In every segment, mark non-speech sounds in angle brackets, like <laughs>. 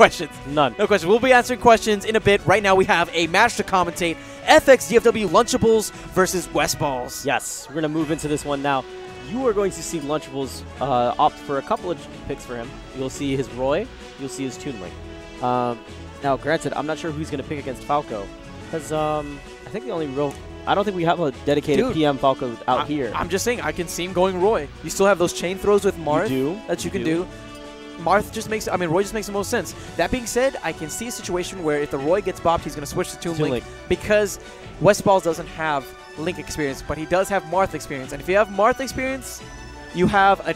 questions. None. No questions. We'll be answering questions in a bit. Right now, we have a match to commentate: FX DFW Lunchables versus West Balls. Yes, we're going to move into this one now. You are going to see Lunchables uh, opt for a couple of picks for him. You'll see his Roy. You'll see his Toon Link. Um, now, granted, I'm not sure who's going to pick against Falco. Because um, I think the only real... I don't think we have a dedicated Dude, PM Falco out I- here. I'm just saying, I can see him going Roy. You still have those chain throws with do. that you, You can do. do. Marth just makes, I mean, Roy just makes the most sense. That being said, I can see a situation where if the Roy gets bopped, he's going to switch to Toon Toon Link, Link. because West Balls doesn't have Link experience, but he does have Marth experience. And if you have Marth experience, you have a,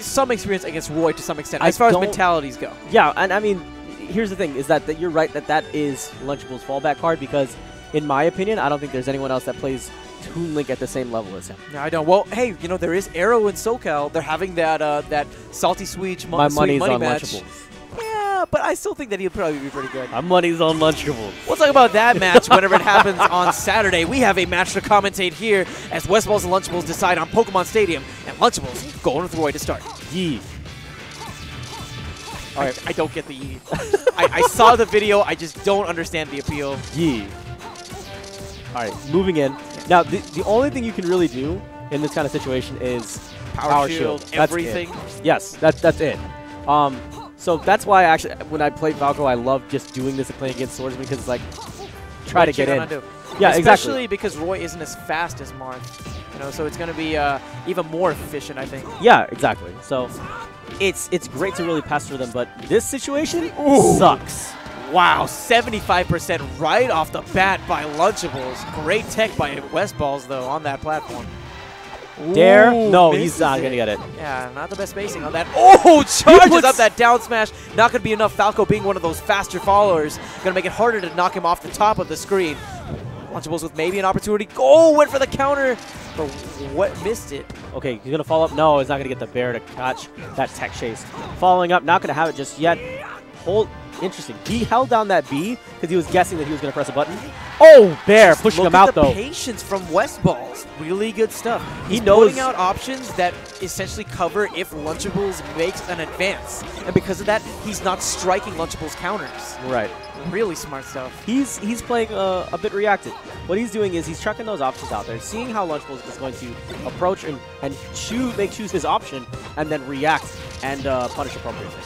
some experience against Roy to some extent, I as far as mentalities go. Yeah, and I mean, here's the thing: is that, that you're right that that is Lunchable's fallback card because, in my opinion, I don't think there's anyone else that plays Toon Link at the same level as him. Yeah, I don't. Well, hey, you know there is Arrow in SoCal. They're having that uh, that salty sweet, mo- My sweet money's money on match. Lunchables. Yeah, but I still think that he'd probably be pretty good. My money's on Lunchables. We'll talk about that match whenever it happens on Saturday. We have a match to commentate here as West Balls and Lunchables decide on Pokemon Stadium, and Lunchables going with Roy to start. Yee. All right, I don't get the E. I, I saw the video. I just don't understand the appeal. Yee. All right, moving in. Now, the, the only thing you can really do in this kind of situation is Power, shield, That's everything. it. Yes, that, that's it. Um, so that's why actually, when I play Falco, I love just doing this and playing against swordsman because it's like try Roy to get can't in. undo. Yeah, Especially exactly. because Roy isn't as fast as Marth. You know, so it's going to be uh, even more efficient, I think. Yeah, exactly. So it's it's great to really pester them, but this situation sucks. Wow, 75% right off the bat by Lunchables. Great tech by West Balls, though, on that platform. Dair? Ooh, No, he's not gonna get it. Yeah, not the best spacing on that. Oh, charges up that down smash. Not going to be enough. Falco being one of those faster followers. Going to make it harder to knock him off the top of the screen. Lunchables with maybe an opportunity. Oh, went for the counter. But what missed it? Okay, he's gonna follow up. No, he's not gonna get the bair to catch that tech chase. Following up, not gonna have it just yet. Hold. Interesting. He held down that B because he was guessing that he was gonna press a button. Oh, bear Just pushing look him at out the though. patience from West Balls. Really good stuff. He He's knows- putting out options that essentially cover if Lunchables makes an advance. And because of that, he's not striking Lunchables counters. Right. Really smart stuff. He's he's playing uh, a bit reactive. What he's doing is he's chucking those options out there, seeing how Lunchables is going to approach and and choose make choose his option, and then react and uh, punish appropriately.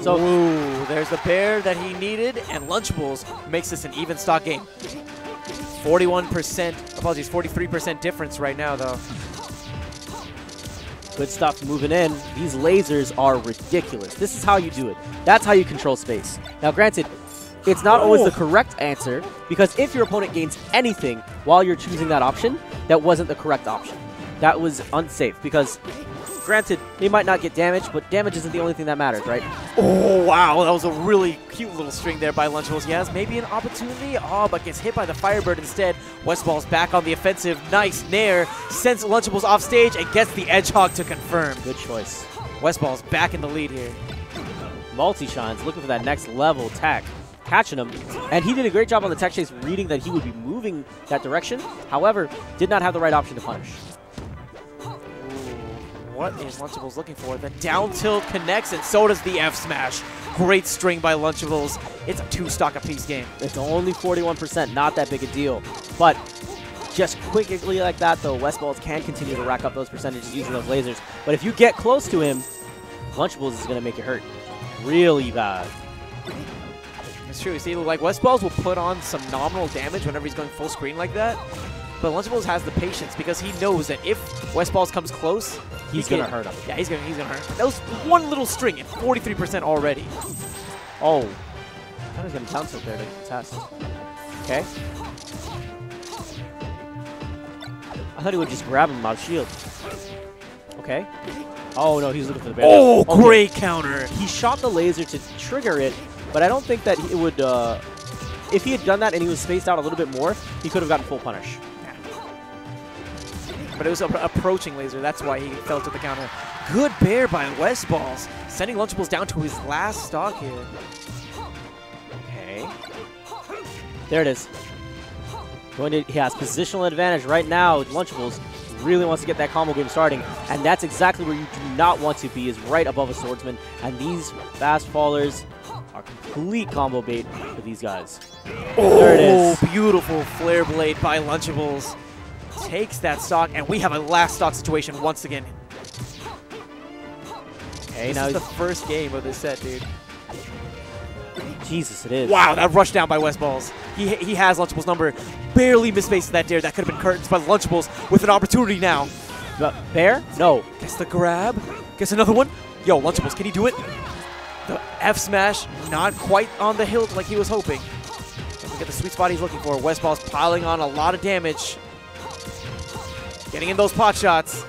So Ooh, there's the pair that he needed, and Lunchables makes this an even stock game. 41%, apologies, 43% difference right now, though. Good stuff moving in. These lasers are ridiculous. This is how you do it. That's how you control space. Now, granted, it's not always the correct answer because if your opponent gains anything while you're choosing that option, that wasn't the correct option. That was unsafe because, granted, they might not get damage, but damage isn't the only thing that matters, right? Oh, wow, that was a really cute little string there by Lunchables. He has maybe an opportunity, oh, but gets hit by the Firebird instead. Westball's back on the offensive. Nice Nair, sends Lunchables off stage and gets the Edgehog to confirm. Good choice. Westball's back in the lead here. Multi-shines, looking for that next level tech, catching him. And he did a great job on the tech chase, reading that he would be moving that direction. However, did not have the right option to punish. What is Lunchables looking for? The down tilt connects, and so does the F smash. Great string by Lunchables. It's a two stock apiece game. It's only 41%, not that big a deal. But just quickly like that, though, West Balls can continue to rack up those percentages using those lasers. But if you get close to him, Lunchables is going to make it hurt really bad. It's true. See, like West Balls will put on some nominal damage whenever he's going full screen like that. But Lunchables has the patience because he knows that if West Balls comes close, he He's gonna hurt him. Yeah, he's gonna he's gonna hurt. him. That was one little string at 43% already. Oh. I was to down tilt there to test. Okay. I thought he would just grab him out of shield. Okay. Oh, no, he's looking for the bair. Oh, Okay. great counter. he shot the laser to trigger it, but I don't think that it would. Uh, if he had done that and he was spaced out a little bit more, he could have gotten full punish. But it was approaching laser. That's why he fell to the counter. Good bair by West Balls, sending Lunchables down to his last stock here. Okay. There it is. Going to, he has positional advantage right now. Lunchables really wants to get that combo game starting, and that's exactly where you do not want to be, is right above a swordsman. And these fast fallers are complete combo bait for these guys. Oh, There it is. Oh, beautiful flare blade by Lunchables. Takes that stock, and we have a last stock situation once again. Okay, This now is the first game of this set, dude. Jesus, it is. Wow, that rush down by West Balls. He, he has Lunchables' number. Barely misspaced that dair. That could have been curtains by Lunchables with an opportunity now. But Bair? No. Gets the grab. Gets another one. Yo, Lunchables, can he do it? The F smash, not quite on the hilt like he was hoping. Doesn't get the sweet spot he's looking for. West Ball's piling on a lot of damage. Getting in those pot shots.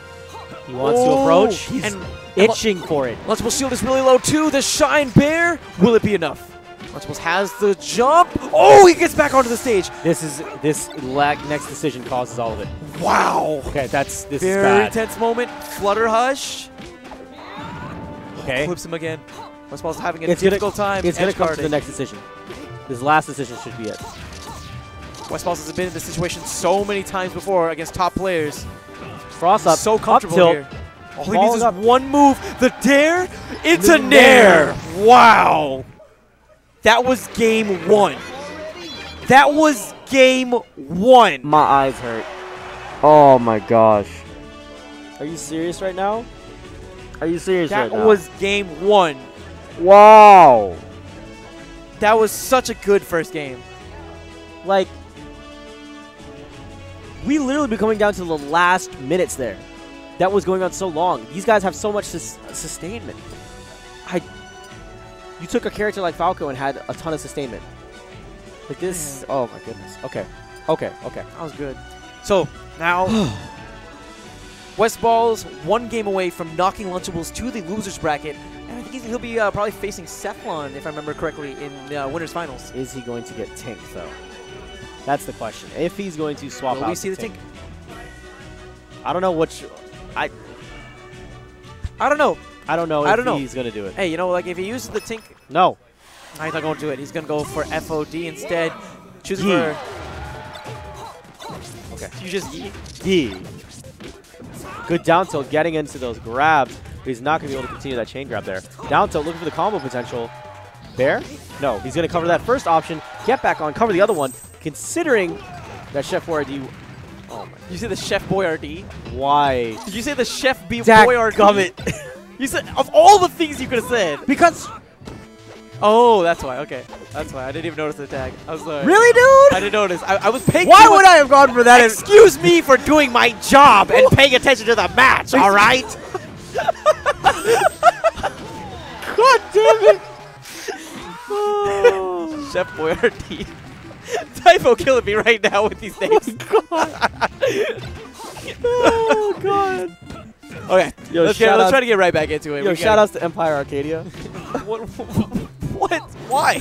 He wants to approach. He's and- itching for it. Lunchables shield is really low too. The Shine Bair. Will it be enough? Lunchables has the jump. Oh, he gets back onto the stage. This is this lag next decision causes all of it. Wow. Okay, that's this Very is bad. tense moment. Flutter Hush. Okay. Clips him again. Ball's having a It's gonna difficult time. It's gonna edge come to the next decision. This last decision should be it. West Balls has been in this situation so many times before against top players. Frost up. so comfortable up tilt. here. All he needs is up. one move. The dair. It's a The nair. nair. Wow. That was game one. That was game one. My eyes hurt. Oh my gosh. Are you serious right now? Are you serious That right now? That was game one. wow. That was such a good first game. Like we literally been coming down to the last minutes there. That was going on so long. These guys have so much sus- sustainment. I you took a character like Falco and had a ton of sustainment. Like this. Oh my goodness. Okay. Okay. Okay. That was good. So now, <sighs> West Balls one game away from knocking Lunchables to the losers bracket, and I think he'll be uh, probably facing Cephalon, if I remember correctly, in uh, winners finals. Is he going to get Tink though? That's the question. If he's going to swap Will out we see the Tink? I don't know which. I I don't know. I don't know I don't know. he's going to do it. Hey, you know, like if he uses the Tink, No. he's not going to do it. He's going to go for FOD instead. Choose for. Okay. You just Yee? D. Good down tilt, getting into those grabs. But he's not going to be able to continue that chain grab there. Down tilt, looking for the combo potential. Bair? No, he's going to cover that first option, get back on, cover the other one. Considering that Chef Boyardee, oh my, You say the Chef Boyardee? why? Did you say the Chef B Dak Boyardee? gummit. <laughs> You said of all the things you could have said. Because Oh, that's why. Okay, that's why. I didn't even notice the tag. I'm sorry. really, dude? I didn't notice. I, I was paying. Why would I have gone for that? Excuse me for doing my job and paying attention to the match. <laughs> All right. God damn it! Chef Boyardee. <laughs> Typho killing me right now with these names. oh god! Okay, Yo, let's, get, let's try to get right back into it. Yo, We shout gotta- outs to Empire Arcadia. What? <laughs> <laughs> What? Why?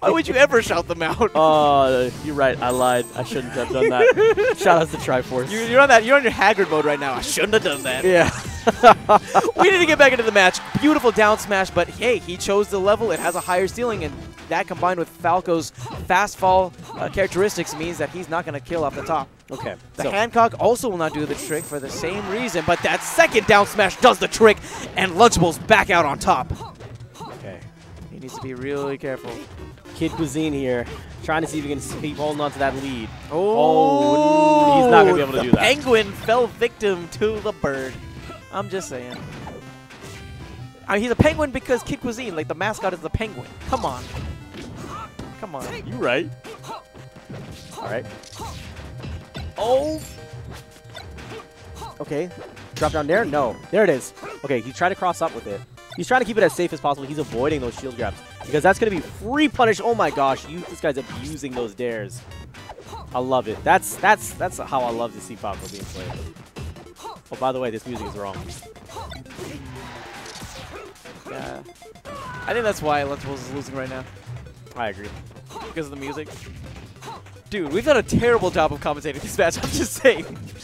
Why would you ever shout them out? <laughs> Uh, you're right. I lied. I shouldn't have done that. <laughs> Shout outs to Triforce. You- You're on that. You're on your Haggard mode right now. I shouldn't have done that. yeah. <laughs> we need to get back into the match. Beautiful down smash, but hey, he chose the level. It has a higher ceiling, and that combined with Falco's fast fall uh, characteristics means that he's not going to kill off the top. okay. The so, Hancock also will not do the trick for the same reason, but that second down smash does the trick, and Lunchables back out on top. Needs to be really careful. Kid Cuisine here, trying to see if he can keep holding on to that lead. Oh, oh he's not gonna be able to do that. Penguin fell victim to the bird. I'm just saying. I mean, he's a penguin because Kid Cuisine, like the mascot, is the penguin. Come on. Come on. You right. All right. Oh, Okay. Drop down there? No. There it is. Okay, he tried to cross up with it. He's trying to keep it as safe as possible. He's avoiding those shield grabs because that's going to be free punish. Oh my gosh, you this guy's abusing those dairs. I love it. That's that's that's how I love to see Falco being played. Oh, by the way, this music is wrong. yeah. I think that's why Lunchables is losing right now I agree. because of the music. Dude, we've done a terrible job of commentating this match. <laughs> I'm just saying. <laughs>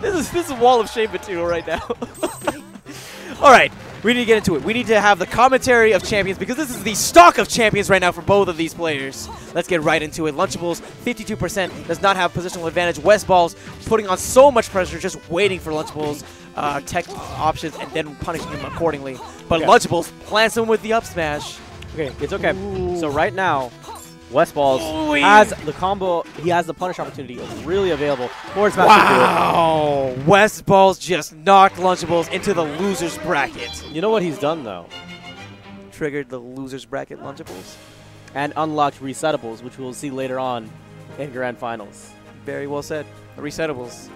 this is this is wall of shame material right now. <laughs> All right, we need to get into it. We need to have the commentary of champions because this is the stock of champions right now for both of these players. Let's get right into it. Lunchables, 52%, does not have positional advantage. West Balls putting on so much pressure, just waiting for Lunchables' uh, tech options and then punishing him accordingly. But Yeah. Lunchables plants him with the up smash. Okay, it's okay. Ooh. So right now, West Balls Ooh, has the combo. He has the punish opportunity really available for his Master Wow! West Balls just knocked Lunchables into the loser's bracket. You know what he's done though, Triggered the loser's bracket Lunchables. and unlocked resetables, which we'll see later on in grand finals. Very well said. Resetables.